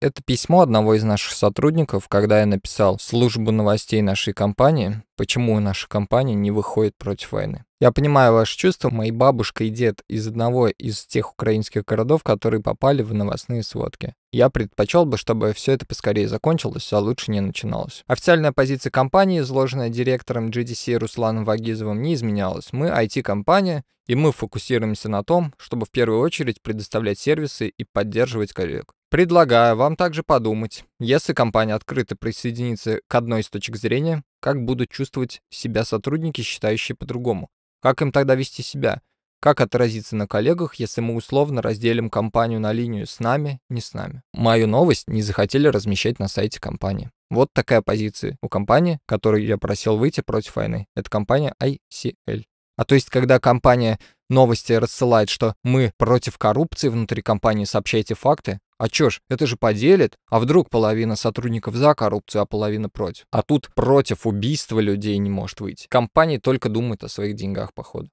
Это письмо одного из наших сотрудников, когда я написал службу новостей нашей компании, почему наша компания не выходит против войны. Я понимаю ваши чувства. Мои бабушка и дед из одного из тех украинских городов, которые попали в новостные сводки. Я предпочел бы, чтобы все это поскорее закончилось, а лучше не начиналось. Официальная позиция компании, изложенная директором GDC Русланом Вагизовым, не изменялась. Мы IT-компания, и мы фокусируемся на том, чтобы в первую очередь предоставлять сервисы и поддерживать коллег. Предлагаю вам также подумать, если компания открыто присоединится к одной из точек зрения, как будут чувствовать себя сотрудники, считающие по-другому. Как им тогда вести себя? Как отразиться на коллегах, если мы условно разделим компанию на линию с нами, не с нами? Мою новость не захотели размещать на сайте компании. Вот такая позиция у компании, которую я просил выйти против войны. Это компания ICL. А то есть, когда компания новости рассылает, что мы против коррупции внутри компании, сообщайте факты, а чё ж, это же поделит. А вдруг половина сотрудников за коррупцию, а половина против? А тут против убийства людей не может выйти. Компании только думают о своих деньгах, походу.